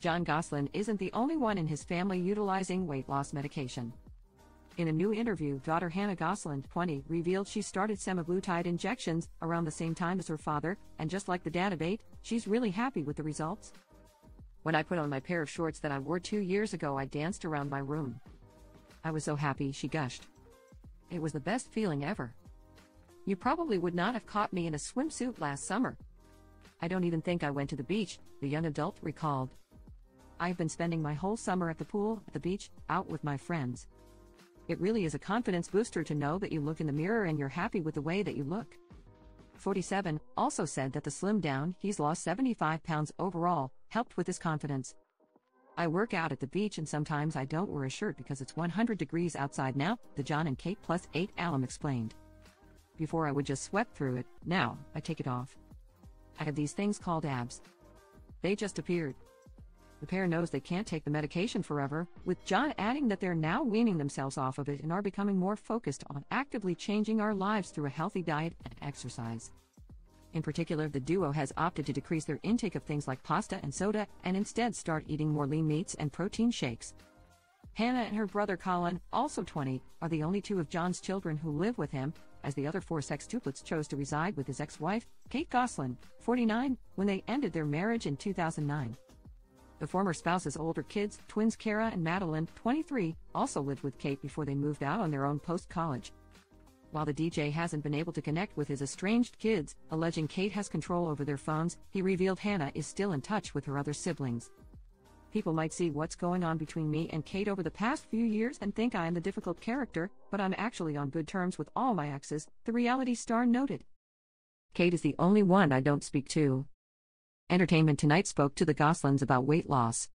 Jon Gosselin isn't the only one in his family utilizing weight loss medication. In a new interview, daughter Hannah Gosselin, 20, revealed she started semaglutide injections around the same time as her father, and just like the dad debate, she's really happy with the results. When I put on my pair of shorts that I wore two years ago, I danced around my room. I was so happy, she gushed. It was the best feeling ever. You probably would not have caught me in a swimsuit last summer. I don't even think I went to the beach, the young adult recalled. I've been spending my whole summer at the pool, at the beach, out with my friends. It really is a confidence booster to know that you look in the mirror and you're happy with the way that you look. 47 also said that the slim down, he's lost 75 pounds overall, helped with his confidence. I work out at the beach and sometimes I don't wear a shirt because it's 100 degrees outside now, the Jon and Kate plus 8 alum explained. Before I would just sweat through it, now I take it off. I have these things called abs. They just appeared. The pair knows they can't take the medication forever, with Jon adding that they're now weaning themselves off of it and are becoming more focused on actively changing our lives through a healthy diet and exercise. In particular, the duo has opted to decrease their intake of things like pasta and soda and instead start eating more lean meats and protein shakes. Hannah and her brother Colin, also 20, are the only two of Jon's children who live with him, as the other four sextuplets chose to reside with his ex wife, Kate Gosselin, 49, when they ended their marriage in 2009. The former spouse's older kids, twins Cara and Madelyn, 23, also lived with Kate before they moved out on their own post college. While the DJ hasn't been able to connect with his estranged kids, alleging Kate has control over their phones, he revealed Hannah is still in touch with her other siblings. People might see what's going on between me and Kate over the past few years and think I am the difficult character, but I'm actually on good terms with all my exes, the reality star noted. Kate is the only one I don't speak to. Entertainment Tonight spoke to the Gosselins about weight loss.